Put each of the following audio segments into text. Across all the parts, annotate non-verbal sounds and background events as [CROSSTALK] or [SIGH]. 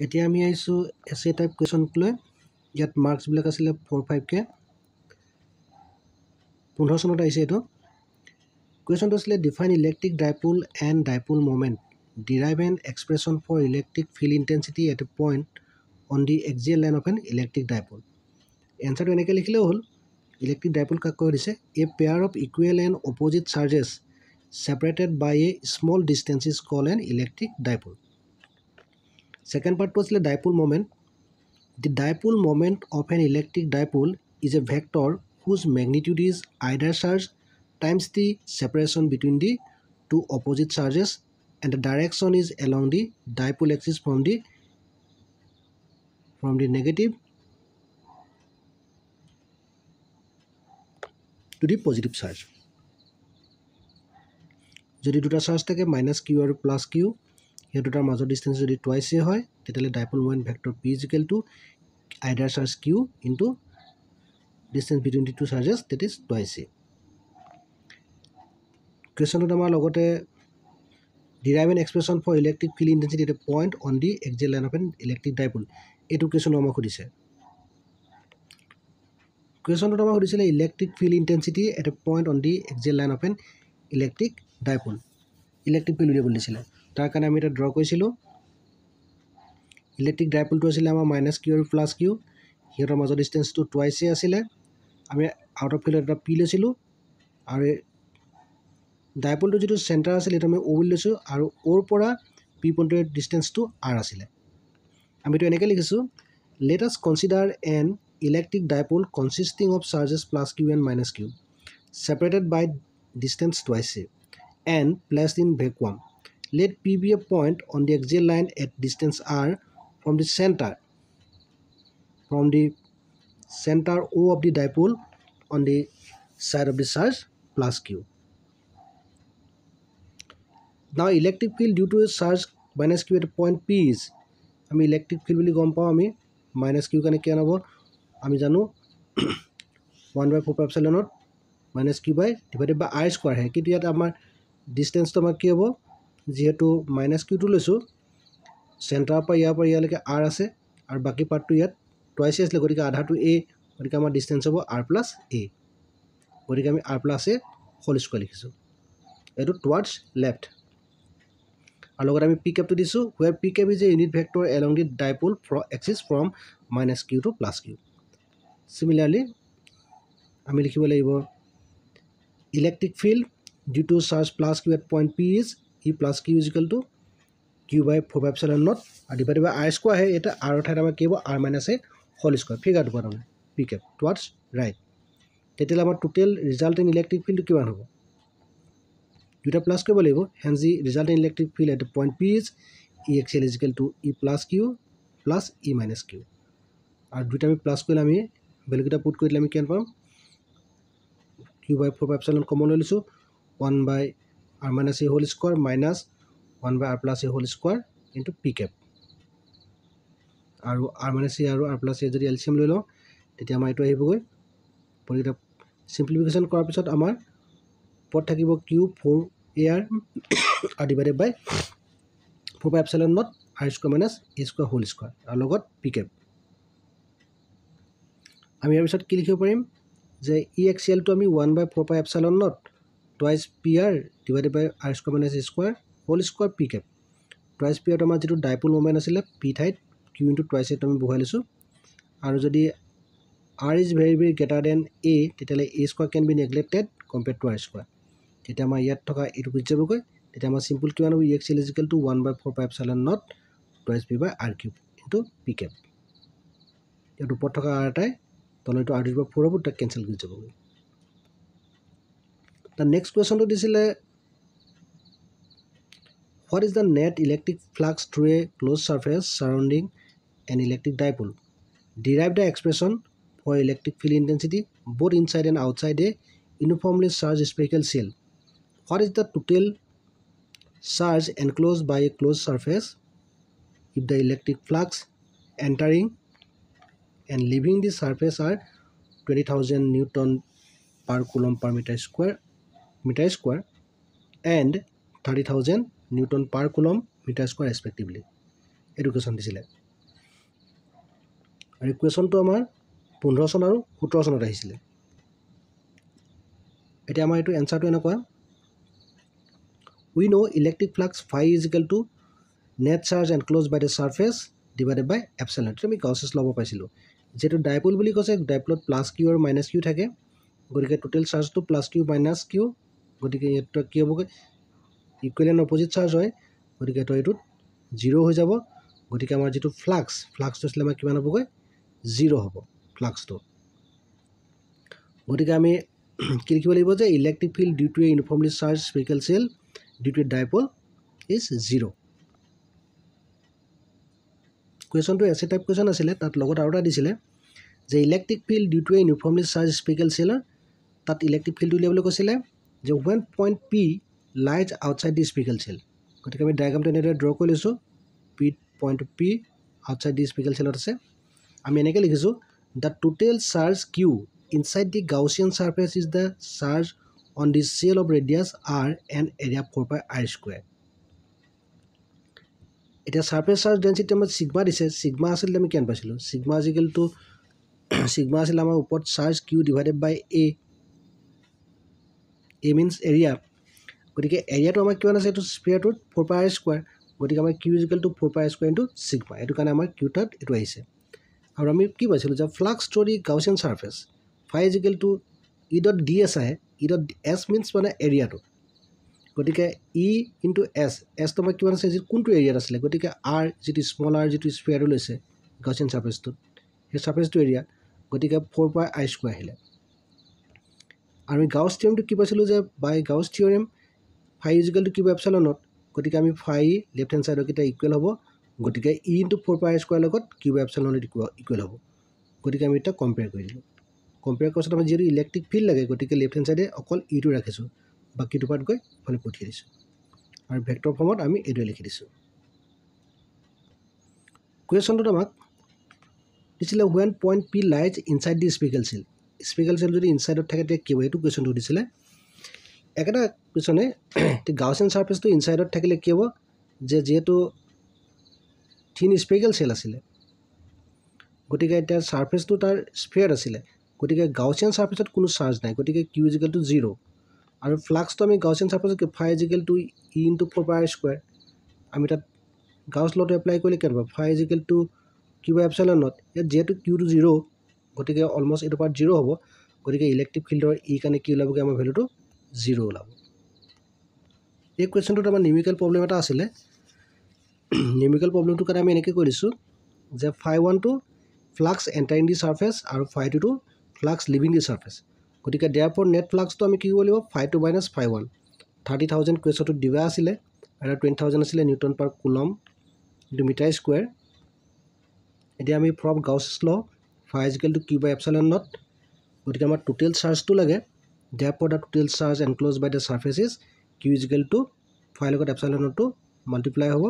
এতিয়া আমি আহিছোঁ এছ টাইপ কুৱেশ্যনটোলৈ ইয়াত মাৰ্কছবিলাক আছিলে ফ'ৰ ফাইভকৈ পোন্ধৰ চনত আহিছে এইটো। কুৱেশ্যনটো আছিলে define electric dipole and dipole moment derive an expression for electric field intensity at a point on the axial line of an electric dipole এনচাৰটো এনেকৈ লিখিলেও হ'ল। ইলেক্ট্ৰিক ডাইপোল কাক কৈ দিছে a pair of equal and opposite charges separated by a small distance is call an electric dipole second পাৰ্টটো আছিলে dipole moment the dipole moment of an electric dipole is a vector whose magnitude is either charge times the separation between the two opposite charges and the direction is along the dipole axis from the from the negative to the positive charge যদি দুটা charge থাকে minus Q আৰু plus q সেই দুটাৰ মাজৰ distance যদি twice a হয় তেতিয়াহ'লে dipole moment vector P is equal to either charge q into distance between the two charges that is twice a কুৱেশ্যনটোত আমাৰ লগতে derive an expression for electric field intensity at a point on the axial line of an electric dipole এইটো কুৱেশ্যনো আমাক সুধিছে। কুৱেশ্যনটোত আমাক সুধিছিলে electric field intensity at a point on the axial line of an electric dipole electric field উলিয়াবলৈ দিছিলে। তাৰ কাৰণে আমি এটা ড্ৰ কৰিছিলোঁ। ইলেক্ট্ৰিক ডাইপলটো আছিলে আমাৰ মাইনাছ কিউ আৰু প্লাছ কিউ সিহঁতৰ মাজৰ ডিষ্টেঞ্চটো টুৱাইছে আছিলে। আমি আউট অফ ফিল্ডত এটা পি লৈছিলোঁ। আৰু ডাইপলটো যিটো চেণ্টাৰ আছিলে সেইটো আমি অ' বুলি লৈছোঁ। আৰু অ'ৰ পৰা পি পইণ্টৰ ডিষ্টেঞ্চটো আৰ আছিলে। আমিতো এনেকৈ লিখিছোঁ। Let us consider an electric dipole consisting of charges plus q and minus q separated by distance twice a and placed in vacuum let P be a point on the axial line at distance r from the center from the center O of the dipole on the side of the charge plus Q. Now electric field due to a charge minus Q at point P is আমি electric field বুলি গম পাওঁ আমি minus Q কাৰণে কিয় হ'ব আমি জানো one by four পাইপচেলনত minus q by divided by r স্কোৱাৰহে কিন্তু ইয়াত আমাৰ ডিষ্টেঞ্চটো আমাৰ কি হ'ব যিহেতু মাইনাছ কিউটো লৈছোঁ চেণ্টাৰৰ পৰা ইয়াৰ পৰা ইয়ালৈকে আৰ আছে আৰু বাকী পাৰ্টটো ইয়াত টুৱাইছে আছিলে গতিকে আধাটো এ গতিকে আমাৰ ডিষ্টেঞ্চ হ'ব আৰ প্লাছ এ গতিকে আমি r plus a whole square লিখিছোঁ। এইটো টুৱাৰ্ডছ লেফ্ট আৰু লগত আমি পি কেপটো দিছোঁ where p cap is a unit vector along the dipole ফ্ৰ axis from minus q to plus q similarly আমি লিখিব লাগিব electric field due to charge plus q at point p is E plus q is equal to q by four five seven naught আৰু divide by r square আহে এটা আৰৰ ঠাইত আমাৰ কি হ'ব? R minus a whole square ফিগাৰটো পোৱা তাৰমানে পি কেপ টুৱাৰ্ডছ ৰাইট তেতিয়াহ'লে আমাৰ টোটেল ৰিজাল্ট ইলেক্ট্ৰিক ফিল্ডটো কিমান হ'ব? দুটা প্লাছ কৰিব লাগিব hence the result electric field at point P is E axial is equal to E plus q plus E minus q আৰু দুইটা আমি প্লাছ কৰিলে আমি ভেলুকেইটা পুট কৰি দিলে আমি কিমান পাম? Q by four pi epsilon common লৈ লৈছোঁ one by r minus a whole square minus one by r plus a whole square into P cap আৰু আৰ মাইনাছ এ আৰু আৰ প্লাছ এ যদি এল চি এম লৈ আমাৰ এইটো আহিবগৈ। প্ৰতিকেইটা চিম্প্লিফিকেশ্যন কৰাৰ পিছত আমাৰ ওপৰত থাকিব কিউ ফ'ৰ এ আৰ আৰু divided by four by epsilon naught r square minus a square whole আৰু লগত পি কেপ আমি ইয়াৰ পিছত কি লিখিব পাৰিম? যে ই এক্স এলটো আমি one by four by epsilon naught twice p r divided by r square minus square whole square p cap twice p আৰটো আমাৰ যিটো ডাইপল মুভমেণ্ট আছিলে পি ঠাইত কিউ ইনটু টুৱাইছ এইটো আমি বহাই লৈছোঁ। আৰু যদি r is very very greater than a তেতিয়াহ'লে a square can be neglected compare to r square তেতিয়া আমাৰ ইয়াত থকা এইটো গুচি যাবগৈ। তেতিয়া আমাৰ চিম্পুল কিমান হ'ব? E axial is equal to one by four pi epsilon naught twice P by r cube into P cap ইয়াত ওপৰত থকা আৰ এটাই তলৰটো আৰ ডিৰ পৰা ফ'ৰ হ'ব তাক কেঞ্চেল কৰি যাবগৈ। তাৰ নেক্সট কুৱেশ্যনটো দিছিলে what is the net electric flux through a closed surface surrounding an electric dipole derive the expression for electric field intensity both inside and outside a uniformly charged spherical shell what is the total charge enclosed by a closed surface if the electric flux entering and leaving the surface are twenty thousand newton per coulomb per metre square metre square and thirty thousand newton per coulomb metre square respectively. Equation দিছিলে। আৰু ইকুৱেশ্যনটো আমাৰ পোন্ধৰ চন আৰু সোতৰ চনত আহিছিলে। এতিয়া আমাৰ এইটো এনচাৰটো এনেকুৱা। We know' electric flux phi is equal to net charge enclose by the surface divided by epsilon এইটো আমি গাউচেছ ল'ব পাইছিলোঁ। যিহেতু ডাইপল বুলি কৈছে ডাইপলত প্লাছ কিউ আৰু মাইনাছ কিউ থাকে। গতিকে টোটেল চাৰ্জটো প্লাছ কিউ মাইনাছ কিউ গতিকে এইটো কি হ'বগৈ? এণ্ড অপজিট চাৰ্জ হয় গতিকে এইটো এইটোত জিৰ' হৈ যাব গতিকে আমাৰ যিটো ফ্লাক্স ফ্লাক্সটো আছিলে আমাৰ কিমান হ'বগৈ? জিৰ' হ'ব ফ্লাক্সটো গতিকে আমি কি লিখিব লাগিব যে electric field due to a uniformly charge spherical shell due to a dipole is zero' কুৱেশ্যনটো এছে টাইপ কুৱেশ্যন আছিলে তাত লগত আৰু এটা দিছিলে যে electric field due to a uniformly charge spherical চেলৰ তাত ইলেক্ট্ৰিক ফিল্ডটো উলিয়াবলৈ কৈছিলে যে when point p lies outside the spherical shell গতিকে আমি ডায়েগ্ৰামটো এনেদৰে ড্ৰ কৰি লৈছোঁ p point p outside the spherical চেলত আছে। আমি এনেকৈ লিখিছোঁ the total charge q inside the Gaussian surface is the charge on the shell of radius r and area four by r square এতিয়া চাৰ্ফেচ চাৰ্জ ডেঞ্চিটি আমাৰ sigma দিছে sigma আছিলে আমি কিমান পাইছিলোঁ? ছিগমা আজিকালিতো ছিগমা আছিলে আমাৰ ওপৰত charge q divided by a a means area গতিকে এৰিয়াটো আমাৰ কিমান আছে এইটো স্পেয়াৰটোত ফ'ৰ পাই আৰ স্কুৱাৰ গতিকে আমাৰ q is equal to four pi square into sigma এইটো কাৰণে আমাৰ কিউ তাত এইটো আহিছে। আৰু আমি কি পাইছিলোঁ? যে flux story Gaussian surface phi is equal to E dot d s আহে। ই ডট এছ মিনছ মানে এৰিয়াটো গতিকে ই ইনটু এছ এছটো আমাৰ কিমান আছে? কোনটো এৰিয়াত আছিলে? গতিকে আৰ যিটো স্মল আৰ যিটো স্পেয়াৰটো লৈছে গাউচিয়ান চাৰ্ফেচটোত সেই চাৰ্ফেচটো এৰিয়া গতিকে ফ'ৰ পাই আই স্কুৱাৰ আহিলে। আমি গাউছ থিয়ৰেমটো কি পাইছিলোঁ যে by Gauss theorem phi is equal to q এপচেলনত গতিকে আমি ফাই লেফ্ট হেণ্ড ছাইডৰকেইটা ইকুৱেল হ'ব গতিকে E into four pi square লগত কিউ এপচেলনত ইকুৱেল হ'ব। গতিকে আমি এতিয়া কম্পেয়াৰ কৰি দিলোঁ। কম্পেয়াৰ কৰাৰ আমি যিহেতু ইলেক্ট্ৰিক ফিল্ড লাগে গতিকে লেফ্ট হেণ্ড ছাইডে অকল ইটো ৰাখিছোঁ বাকীটো পাৰ্ট গৈ পঠিয়াই দিছোঁ। আৰু ভেক্টৰ ফৰ্মত আমি এইটোৱে লিখি দিছোঁ। কুৱেশ্যনটোত আমাক দিছিলে when point P lies inside the spherical shell spherical shell যদি ইনচাইডত থাকে তেতিয়া কি হ'ব? এইটো কুৱেশ্যনটো সুধিছিলে। একেটা কুৱেশ্যনে [CLEARS THROAT] গাউচেন চাৰ্ফেচটো ইনচাইডত থাকিলে কি হ'ব? যে যিহেতু থিন স্পেকেল চেল আছিলে গতিকে এতিয়া চাৰ্ফেচটো তাৰ স্পেয়াৰ আছিলে গতিকে গাউচিয়ান চাৰ্ফেচত কোনো চাৰ্জ নাই গতিকে কিউ ইজিকেল টু জিৰ' আৰু ফ্লাক্সটো আমি Gaussian চাৰ্ফেচত phi is equal to E into four pi square. আমি তাত গাউচ লটো এপ্লাই কৰিলে কেনেকুৱা? Phi is equal to q এপচেলনত ইয়াত যিহেতু কিউটো জিৰ' গতিকে অলমষ্ট এইটো পাৰ্ট জিৰ' হ'ব। গতিকে ইলেক্ট্ৰিক ফিল্ডৰ ই কাৰণে কি ওলাবগৈ আমাৰ ভেলুটো জিৰ' ওলাব। এই কুৱেশ্যনটোত আমাৰ নিউমিকেল প্ৰব্লেম এটা আছিলে। [CLEARS THROAT] নিউমিকেল প্ৰব্লেমটোৰ কাৰণে আমি এনেকৈ কৈ দিছোঁ যে ফাই ওৱানটো ফ্লাক্স এণ্টাৰিং দি চাৰ্ফেচ আৰু ফাই টুটো ফ্লাক্স লিভিং দি চাৰ্ফেচ গতিকে দেয়াৰ ফৰ নেট ফ্লাক্সটো আমি কি কৰিব লাগিব? Phi two minus phi one thirty thousand কুৱেশ্যনটোত দিবা আছিলে আৰু টুৱেণ্টি থাউজেণ্ড আছিলে newton per coulomb into metre square এতিয়া আমি from Gauss law phi equal to q by epsilon naught গতিকে আমাৰ টোটেল চাৰ্জটো লাগে therefore the total charge enclose by the surface is q is equal to five লগত epsilon নটটো multiply হ'ব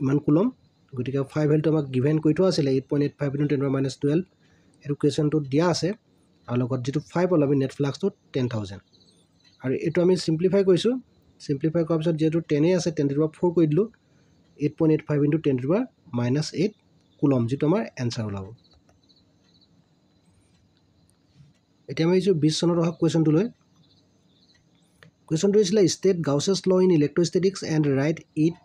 ইমান কুলম। গতিকে ফাইভ ভেলটো আমাক গিভেন কৰি থোৱা আছিলে eight point eight five into ten minus twelve এইটো কুৱেশ্যনটোত দিয়া আছে আৰু লগত যিটো ফাইভ আমি নেট ফ্লাক্সটো টেন থাউজেণ্ড আৰু এইটো আমি চিম্প্লিফাই কৰিছোঁ। চিম্প্লিফাই কৰাৰ পিছত যিহেতু টেনেই আছে টেন টু ফ'ৰ কৰি দিলোঁ eight point eight five into ten to minus eight coulomb যিটো আমাৰ এনচাৰ ওলাব। এতিয়া আমি আহিছোঁ বিছ চনত অহা কুৱেশ্যনটোলৈ কুৱেশ্যনটো হৈছিলে state Gauss's law in electrostatics and write it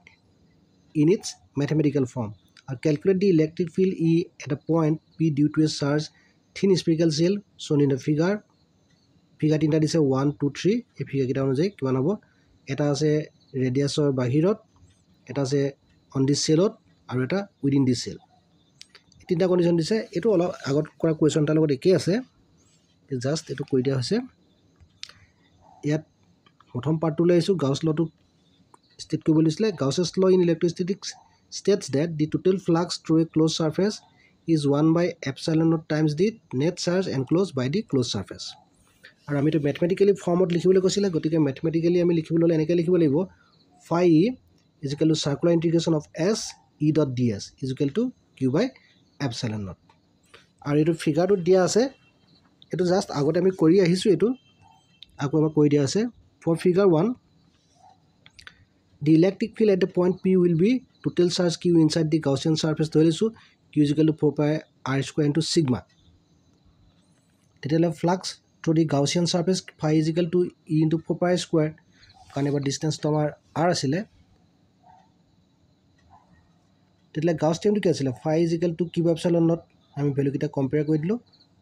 in its mathematical form আৰু calculate the electric field E at a point P due to a charge thin spherical shell shown in the figure figure তিনিটা দিছে one two three এই ফিগাৰকেইটা অনুযায়ী কিমান হ'ব? এটা আছে ৰেডিয়াছৰ বাহিৰত এটা আছে অন দি চেলত আৰু এটা উইদিন দি চেল তিনিটা কণ্ডিশ্যন দিছে এইটো অলপ আগত কৰা কুৱেশ্যন এটাৰ লগত একেই আছে। জাষ্ট এইটো কৰি দিয়া হৈছে। ইয়াত প্ৰথম পাৰ্টটোলৈ আহিছোঁ গাউছ লটো ষ্টেট কৰিব দিছিলে। Gauss's law in electrostatics states that the total flux through a close surface is one by এপচাইলনত times the net charge enclose by the close surface আৰু আমিতো মেথমেটিকেলি ফৰ্মত লিখিবলৈ কৈছিলে গতিকে মেথমেটিকেলি আমি লিখিবলৈ হ'লে এনেকৈ লিখিব লাগিব। Phi E is equal to circular integration of s E dot d s is equal to q by epsilon naught আৰু এইটো ফিগাৰটোত দিয়া আছে এইটো জাষ্ট আগতে আমি কৰি আহিছোঁ এইটো আকৌ এবাৰ কৰি দিয়া আছে। For figure one the electric field at the point P will be total charge q inside the Gaussian surface ধৰি লৈছোঁ q is equal to four pi r square into sigma তেতিয়াহ'লে flux through the Gaussian surface phi is equal to E into four pi square কাৰণ এবাৰ ডিষ্টেঞ্চটো আমাৰ R আছিলে। তেতিয়াহ'লে গাউছ টেমটো কি আছিলে? Phi is equal to q by epsilon naught আমি ভেলুকেইটা কম্পেয়াৰ কৰি দিলোঁ।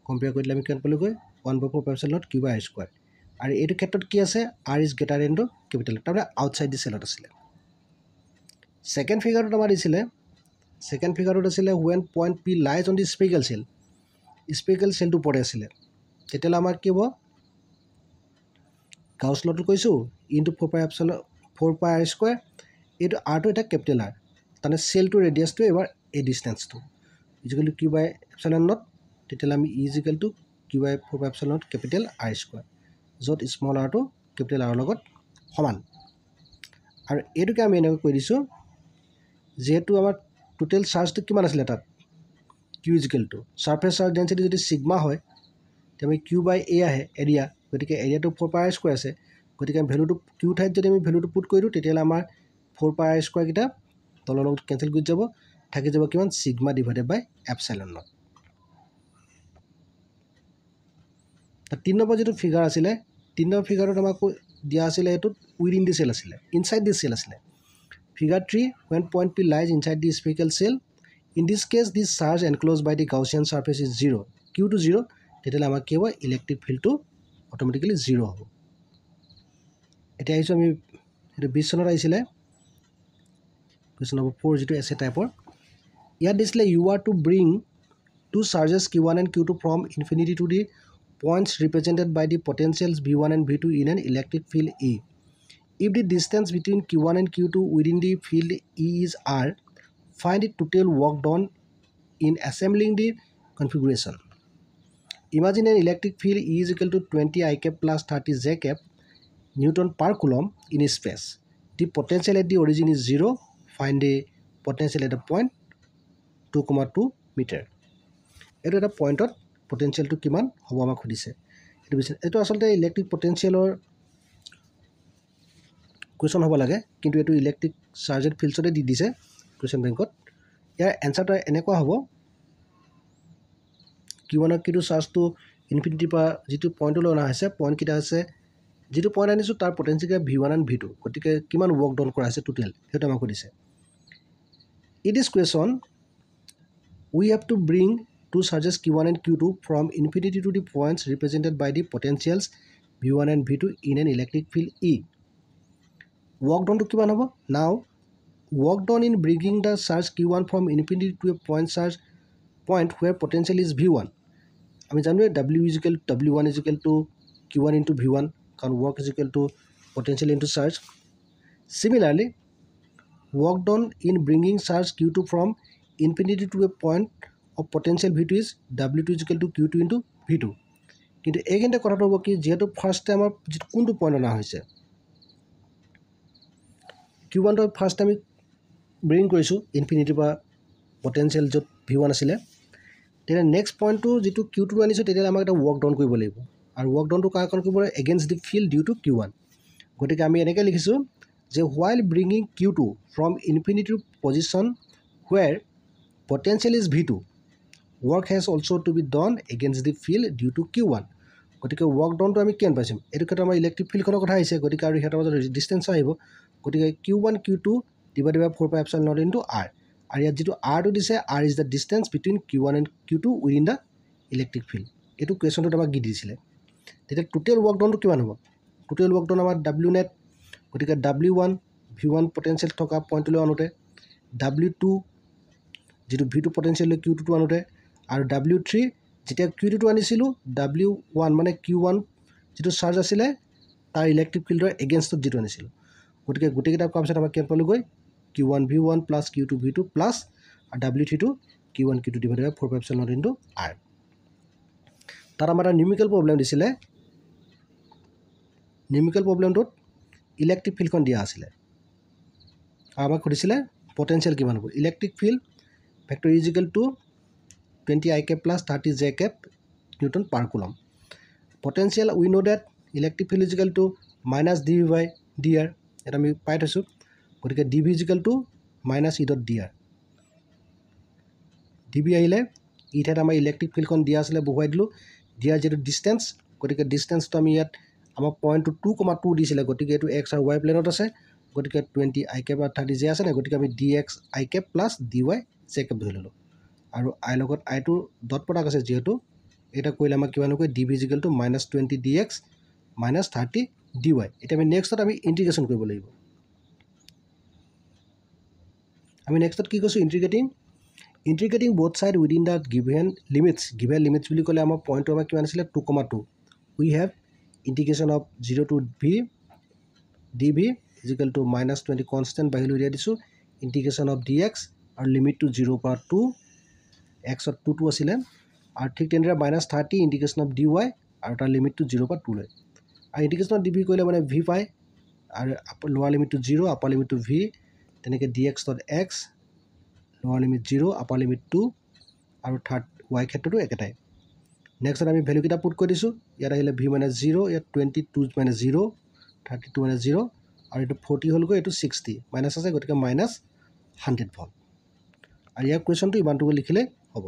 কম্পেয়াৰ কৰি দিলে আমি কিমান পালোঁগৈ one by four pi epsilon naught q by r square আৰু এইটো ক্ষেত্ৰত কি আছে? R is greater than to capital তাৰমানে আউটছাইড দি চেলত আছিলে। ছেকেণ্ড ফিগাৰটোত আমাৰ দিছিলে। ছেকেণ্ড ফিগাৰটোত আছিলে when point P lies on the spherical shell spherical চেলটো ওপৰতে আছিলে। তেতিয়াহ'লে আমাৰ কি হ'ব? গাউছ লটো কৈছোঁ into four pi epsilon four pi r square এইটো আৰটো এটা কেপিটেল আৰ তাৰমানে চেলটোৰ ৰেডিয়াছটো এবাৰ এই ডিষ্টেঞ্চটো is equal to q by epsilon naught তেতিয়াহ'লে আমি is equal to q by four by epsilon naught capital r square য'ত স্মল আৰটো কেপিটেল আৰৰ লগত সমান। আৰু এইটোকে আমি এনেকৈ কৈ দিছোঁ যিহেতু আমাৰ টোটেল চাৰ্জটো কিমান আছিলে তাত? Q is equal to charge density যদি ছিগমা হয় তেতিয়া আমি কিউ বাই এ আহে এৰিয়া গতিকে এৰিয়াটো ফ'ৰ পাই আৰ স্কুৱাৰ আছে। গতিকে ভেলুটো কিউ ঠাইত যদি আমি ভেলুটো পুট কৰি দিওঁ তেতিয়াহ'লে আমাৰ ফ'ৰ পাই আৰ স্কুৱাৰকেইটা তলৰ লগত কেঞ্চেল কৰি যাব থাকি যাব কিমান? Sigma divided by epsilon naught তিনি নম্বৰ যিটো ফিগাৰ আছিলে তিনি নম্বৰ ফিগাৰটোত আমাক দিয়া আছিলে এইটোত উইদিন দি চেল আছিলে ইনচাইড দি চেল আছিলে। Figure three when point P lies inside the spherical shell in this case this charge enclose by the Gaussian surface is zero' q to zero' তেতিয়াহ'লে আমাৰ কি হ'ব? Electric ফিল্ডটো automatically zero হ'ব। এতিয়া আহিছোঁ আমি এইটো বিছ চনত আহিছিলে। কুৱেশ্যন নম্বৰ ফ'ৰ যিটো এছে টাইপৰ this দিছিলে you are to bring two charges q one and q two from infinity to the points represented by the potentials V1 and V2 in an electric field E. If the distance between Q1 and Q2 within the field E is R, find the total work done in assembling the configuration. Imagine an electric field E is equal to 20 I cap plus 30 J cap Newton per coulomb in space. The potential at the origin is 0 find the potential at a point two comma two metre এইটো এটা পইণ্টত পটেঞ্চিয়েলটো কিমান হ'ব আমাক সুধিছে। এইটো বিচাৰে এইটো আচলতে ইলেক্ট্ৰিক পটেঞ্চিয়েলৰ কুৱেশ্যন হ'ব লাগে কিন্তু এইটো ইলেক্ট্ৰিক চাৰ্জেড ফিল্ডছতে দি দিছে কুৱেশ্যন বেংকত ইয়াৰ এনচাৰটো এনেকুৱা হ'ব। কিউৱানৰ কিটো চাৰ্জটো ইনফিনিটিৰ পৰা যিটো পইণ্টলৈ অনা হৈছে পইণ্টকেইটা আছে যিটো পইণ্ট আনিছোঁ তাৰ potential V one and V two গতিকে কিমান ৱৰ্ক ডন কৰা হৈছে টোটেল সেইটো আমাক সুধিছে। it is question we have to bring two charges q one and q two from infinity to the points represented by the potentials V one and V two in an electric field E work ডনটো কিমান হ'ব now work done in bringing the charge q one from infinity to a point charge point where potential is V one আমি জানোৱে W equal W one equal to q one into V one কাৰণ work equal to potential into charge similarly Charge Q two from infinity to a point of potential V two is W two is equal to Q two into V two কিন্তু এইখিনিতে কথাটো হ'ব কি যিহেতু first টাইমৰ যিটো কোনটো point অনা হৈছে কিউ ওৱানটো ফাৰ্ষ্ট আমি ব্ৰিং কৰিছোঁ ইনফিনিটিৰ পৰা পটেঞ্চিয়েল য'ত ভি ওৱান আছিলে তেতিয়া নেক্সট পইণ্টটো যিটো কিউ টু আনিছোঁ তেতিয়াহ'লে আমাক এটা ৱৰ্ক ডাউন কৰিব লাগিব। আৰু ৱৰ্ক ডাউনটো কাৰ কাৰণ কৰিব লাগিব against the field due to Q one গতিকে আমি এনেকৈ লিখিছোঁ যে while bringing Q two from ইনফিনিটিৰ position where potential is V two work has also' to be done against the field due to Q one গতিকে work ডাউনটো আমি কিমান পাইছোঁ এইটো ক্ষেত্ৰত আমাৰ ইলেক্ট্ৰিক ফিল্ডখনৰ কথা আহিছে গতিকে আৰু সিহঁতৰ মাজত ডিষ্টেঞ্চ আহিব। গতিকে Q one Q two divide by four pi epsilon naught into R আৰু ইয়াত যিটো আৰটো দিছে R is the distance between Q one and Q two within the electric field এইটো কুৱেশ্যনটোত আমাক দি দিছিলে? তেতিয়া টোটেল ৱৰ্ক ডাউনটো কিমান হ'ব? টোটেল ৱৰ্ক ডাউন আমাৰ ডাব্লিউ নেট গতিকে W one V one potential থকা পইণ্টলৈ আনোতে ডাব্লিউ টু যিটো ভি টু পটেঞ্চিয়েল কিউ টুটো আনোতে আৰু ডাব্লিউ থ্ৰী যেতিয়া কিউ টুটো আনিছিলোঁ ডাব্লিউ ওৱান মানে কিউ ওৱান যিটো চাৰ্জ আছিলে তাৰ ইলেক্ট্ৰিক ফিল্ডৰ এগেইনষ্টত যিটো আনিছিলোঁ। গতিকে গোটেইকেইটা কোৱাৰ পিছত আমাক কিমান পালোঁগৈ q one V one plus q two V two plus আৰু W থ্ৰীটো q one q two divide by four five seven naught into r তাত আমাৰ এটা নিউমিকেল প্ৰব্লেম দিছিলে। নিউমিকেল প্ৰব্লেমটোত ইলেক্ট্ৰিক ফিল্ডখন দিয়া আছিলে। আৰু আমাক সুধিছিলে পটেঞ্চিয়েল কিমান হ'ব? Electric field vector is equal to twenty I cap plus thirty J cap newton per coulomb potential we know' that electric field is equal to minus d V by d r ইয়াত আমি পাই থৈছোঁ। গতিকে d V is equal to minus E dot d r d b আহিলে ই ঠাইত আমাৰ electric ফিল্ডখন দিয়া আছিলে বহুৱাই দিলোঁ। দিয়াৰ যিটো ডিষ্টেঞ্চ গতিকে ডিষ্টেঞ্চটো আমি ইয়াত আমাৰ পইণ্টটো টু কমা টু দিছিলে গতিকে এইটো এক্স আৰু ৱাই প্লেনত আছে গতিকে টুৱেণ্টি আই কেপ আৰু থাৰ্টি জে আছে নাই গতিকে আমি D X I cap plus D Y J cap ধৰি ল'লোঁ। আৰু আই লগত আইটো ডট প্ৰডাক্ট আছে যিহেতু এটা কৰিলে আমাক কিমান হ'ব D ভিজিকেলটো minus twenty D X minus thirty D Y এতিয়া আমি নেক্সটত আমি ইণ্টিগ্ৰেশ্যন কৰিব লাগিব। আমি নেক্সটত কি কৈছোঁ integrating integrating both side within the given limits given limits বুলি ক'লে আমাৰ পইণ্টটো আমাৰ কিমান আছিলে two comma two we have integration of zero' to V D V is equal to minus twenty constant বাহিৰলৈ উলিয়াই দিছোঁ। ইণ্টিগ্ৰেশ্যন অফ ডি এক্স আৰু লিমিটটো জিৰ' পৰা টু এক্সত টু টু আছিলে। আৰু ঠিক তেনেদৰে minus thirty integration of D Y আৰু তাৰ লিমিটটো জিৰ' পৰা টুলৈ আৰু ইণ্টিগ্ৰেশ্যন অফ ডি ভি কৰিলে মানে ভি পায়। আৰু লোৱাৰ লিমিটটো জিৰ' আপাৰ লিমিটটো ভি তেনেকৈ ডি এক্সত X lower limit zero' upper limit two আৰু থাৰ্ড ৱাই ক্ষেত্ৰতো একেটাই। নেক্সট আমি ভেলুকেইটা পুট কৰি দিছোঁ ইয়াত আহিলে ভি মাইনাছ জিৰ' ইয়াত twenty two minus zero' thirty two minus zero' আৰু এইটো ফৰ্টি হ'লগৈ এইটো ছিক্সটি মাইনাছ আছে গতিকে মাইনাছ হাণ্ড্ৰেড ভল্ট আৰু ইয়াৰ কুৱেশ্যনটো ইমানটো লিখিলেই হ'ব।